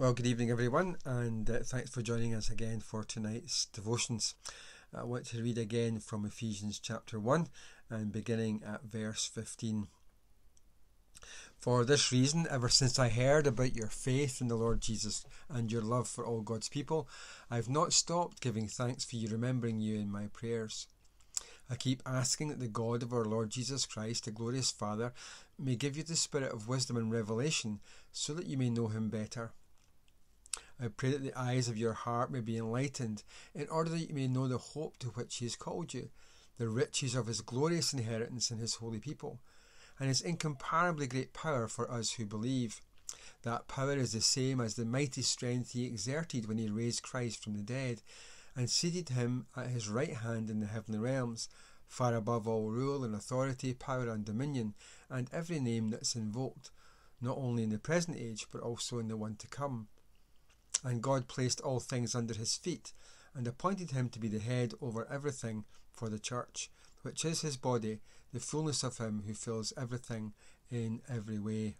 Well, good evening, everyone, and uh, thanks for joining us again for tonight's devotions. I want to read again from Ephesians chapter 1 and beginning at verse 15. For this reason, ever since I heard about your faith in the Lord Jesus and your love for all God's people, I have not stopped giving thanks for you, remembering you in my prayers. I keep asking that the God of our Lord Jesus Christ, the glorious Father, may give you the spirit of wisdom and revelation so that you may know him better. I pray that the eyes of your heart may be enlightened, in order that you may know the hope to which He has called you, the riches of His glorious inheritance in His holy people, and His incomparably great power for us who believe. That power is the same as the mighty strength He exerted when He raised Christ from the dead, and seated Him at His right hand in the heavenly realms, far above all rule and authority, power and dominion, and every name that's invoked, not only in the present age, but also in the one to come. And God placed all things under his feet, and appointed him to be the head over everything for the church, which is his body, the fullness of him who fills everything in every way.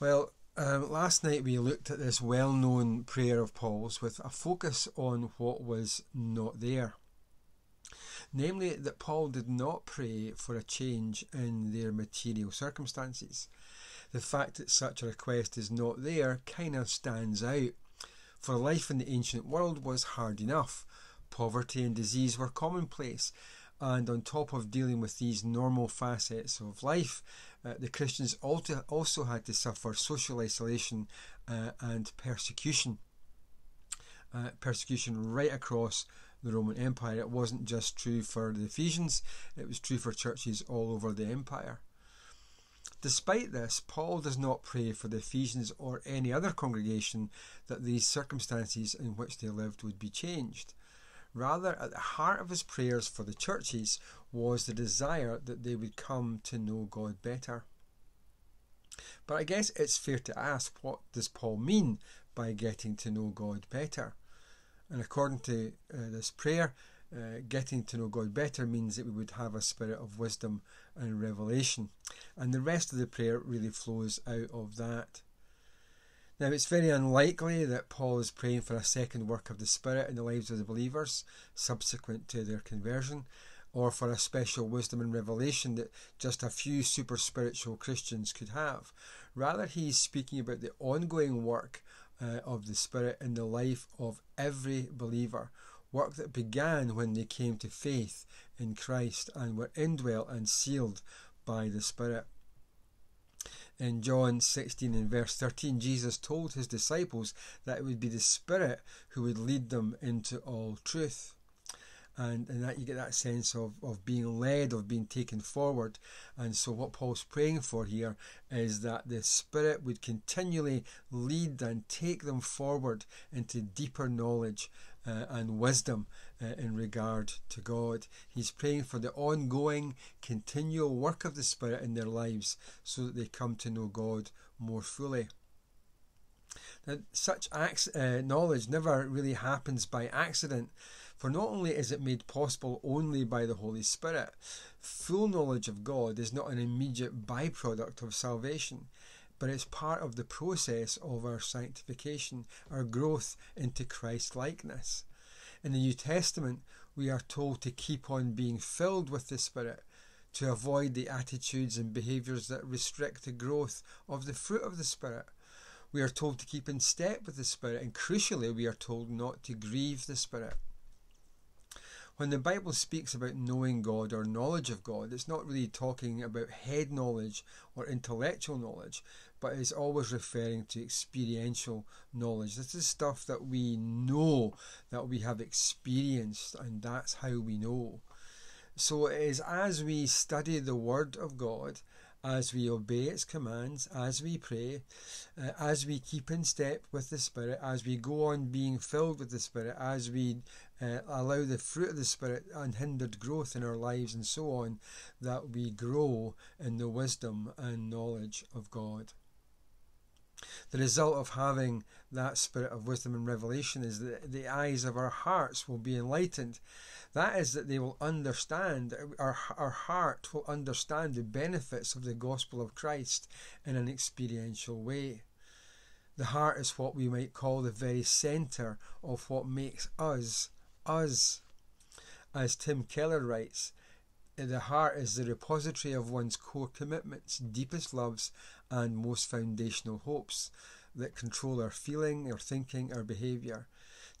Well, um, last night we looked at this well known prayer of Paul's with a focus on what was not there. Namely, that Paul did not pray for a change in their material circumstances the fact that such a request is not there kind of stands out. For life in the ancient world was hard enough. Poverty and disease were commonplace, and on top of dealing with these normal facets of life, uh, the Christians also had to suffer social isolation uh, and persecution. Uh, persecution right across the Roman Empire. It wasn't just true for the Ephesians, it was true for churches all over the empire. Despite this, Paul does not pray for the Ephesians or any other congregation that these circumstances in which they lived would be changed. Rather, at the heart of his prayers for the churches was the desire that they would come to know God better. But I guess it's fair to ask what does Paul mean by getting to know God better? And according to uh, this prayer, uh, getting to know God better means that we would have a spirit of wisdom and revelation. And the rest of the prayer really flows out of that. Now, it's very unlikely that Paul is praying for a second work of the Spirit in the lives of the believers subsequent to their conversion, or for a special wisdom and revelation that just a few super spiritual Christians could have. Rather, he's speaking about the ongoing work uh, of the Spirit in the life of every believer work that began when they came to faith in Christ and were indwelt and sealed by the Spirit. In John 16 and verse 13, Jesus told his disciples that it would be the Spirit who would lead them into all truth and, and that you get that sense of, of being led, of being taken forward. And so, what Paul's praying for here is that the Spirit would continually lead and take them forward into deeper knowledge uh, and wisdom uh, in regard to God. He's praying for the ongoing, continual work of the Spirit in their lives so that they come to know God more fully. Now, such acts, uh, knowledge never really happens by accident. For not only is it made possible only by the Holy Spirit, full knowledge of God is not an immediate byproduct of salvation, but it's part of the process of our sanctification, our growth into Christ likeness. In the New Testament, we are told to keep on being filled with the Spirit, to avoid the attitudes and behaviours that restrict the growth of the fruit of the Spirit. We are told to keep in step with the Spirit, and crucially, we are told not to grieve the Spirit. When the Bible speaks about knowing God or knowledge of God, it's not really talking about head knowledge or intellectual knowledge, but it's always referring to experiential knowledge. This is stuff that we know, that we have experienced, and that's how we know. So it is as we study the Word of God as we obey its commands, as we pray, uh, as we keep in step with the Spirit, as we go on being filled with the Spirit, as we uh, allow the fruit of the Spirit unhindered growth in our lives, and so on, that we grow in the wisdom and knowledge of God. The result of having that spirit of wisdom and revelation is that the eyes of our hearts will be enlightened. That is, that they will understand, our, our heart will understand the benefits of the gospel of Christ in an experiential way. The heart is what we might call the very centre of what makes us us. As Tim Keller writes, the heart is the repository of one's core commitments, deepest loves, and most foundational hopes that control our feeling, our thinking, our behaviour.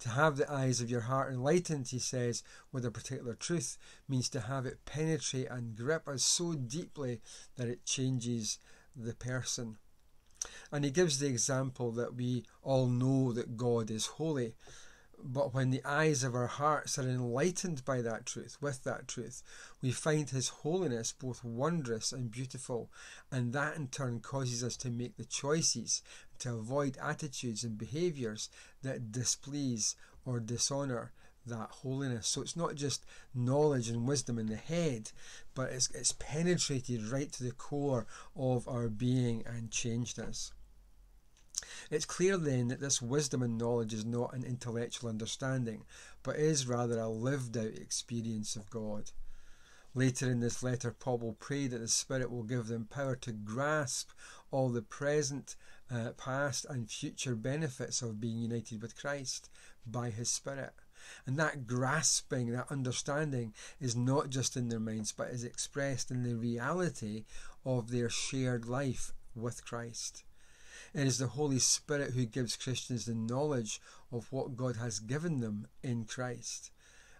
To have the eyes of your heart enlightened, he says, with a particular truth means to have it penetrate and grip us so deeply that it changes the person. And he gives the example that we all know that God is holy. But when the eyes of our hearts are enlightened by that truth, with that truth, we find His holiness both wondrous and beautiful, and that in turn causes us to make the choices to avoid attitudes and behaviours that displease or dishonour that holiness. So it's not just knowledge and wisdom in the head, but it's, it's penetrated right to the core of our being and changed us. It's clear then that this wisdom and knowledge is not an intellectual understanding, but is rather a lived out experience of God. Later in this letter, Paul will pray that the Spirit will give them power to grasp all the present, uh, past, and future benefits of being united with Christ by His Spirit. And that grasping, that understanding, is not just in their minds, but is expressed in the reality of their shared life with Christ. It is the Holy Spirit who gives Christians the knowledge of what God has given them in Christ.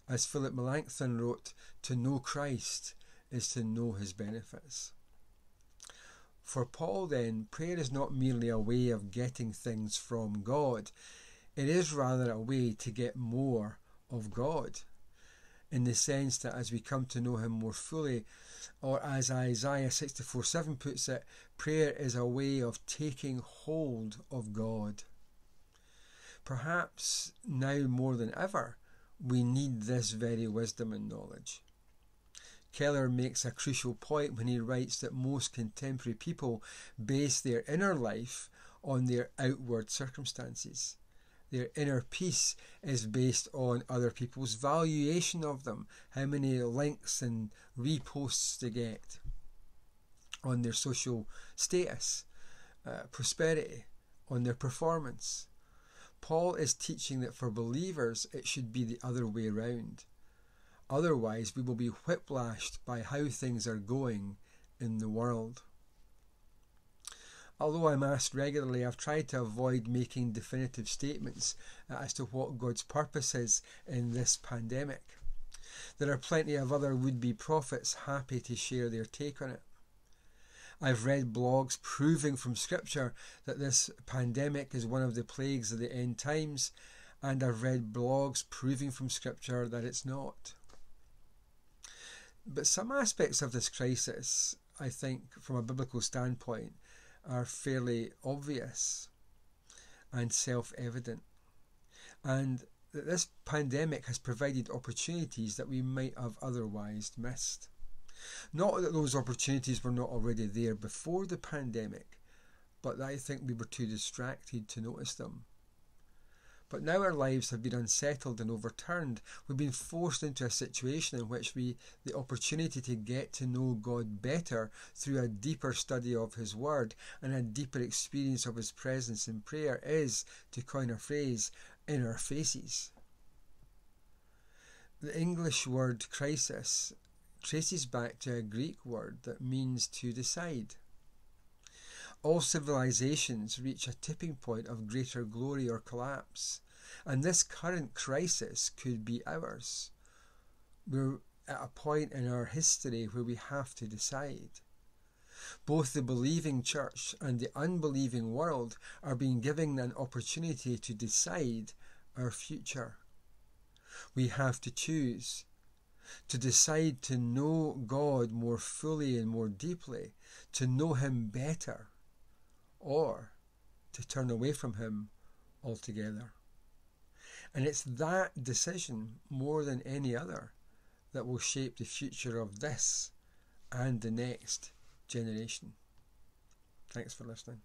As Philip Melanchthon wrote, to know Christ is to know his benefits. For Paul, then, prayer is not merely a way of getting things from God, it is rather a way to get more of God in the sense that as we come to know Him more fully, or as Isaiah 64 7 puts it, prayer is a way of taking hold of God. Perhaps now more than ever, we need this very wisdom and knowledge. Keller makes a crucial point when he writes that most contemporary people base their inner life on their outward circumstances. Their inner peace is based on other people's valuation of them, how many likes and reposts they get, on their social status, uh, prosperity, on their performance. Paul is teaching that for believers it should be the other way around. Otherwise, we will be whiplashed by how things are going in the world. Although I'm asked regularly, I've tried to avoid making definitive statements uh, as to what God's purpose is in this pandemic. There are plenty of other would be prophets happy to share their take on it. I've read blogs proving from Scripture that this pandemic is one of the plagues of the end times, and I've read blogs proving from Scripture that it's not. But some aspects of this crisis, I think, from a biblical standpoint, are fairly obvious and self evident. And that this pandemic has provided opportunities that we might have otherwise missed. Not that those opportunities were not already there before the pandemic, but that I think we were too distracted to notice them. But now our lives have been unsettled and overturned. We've been forced into a situation in which we the opportunity to get to know God better through a deeper study of His Word and a deeper experience of His presence in prayer is, to coin a phrase, in our faces. The English word crisis traces back to a Greek word that means to decide. All civilizations reach a tipping point of greater glory or collapse, and this current crisis could be ours. We're at a point in our history where we have to decide. Both the believing church and the unbelieving world are being given an opportunity to decide our future. We have to choose to decide to know God more fully and more deeply, to know Him better, or to turn away from Him altogether. And it's that decision, more than any other, that will shape the future of this and the next generation. Thanks for listening.